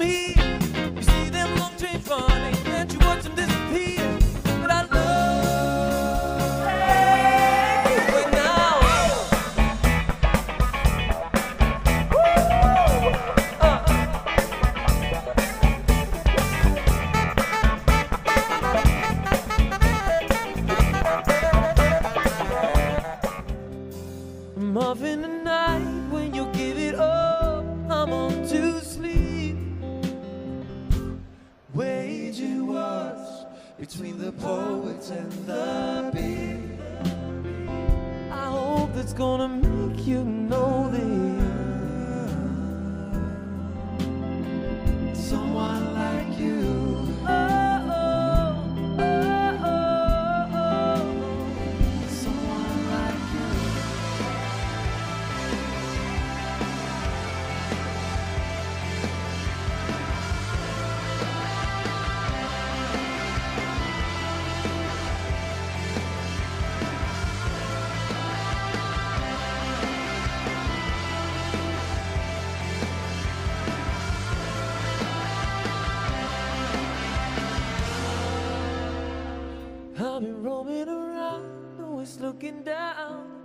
here. You see them long and you watch them disappear. But I love now. Waging wars between the poets and the beat. I hope that's gonna make you know this. Been roaming around, always looking down,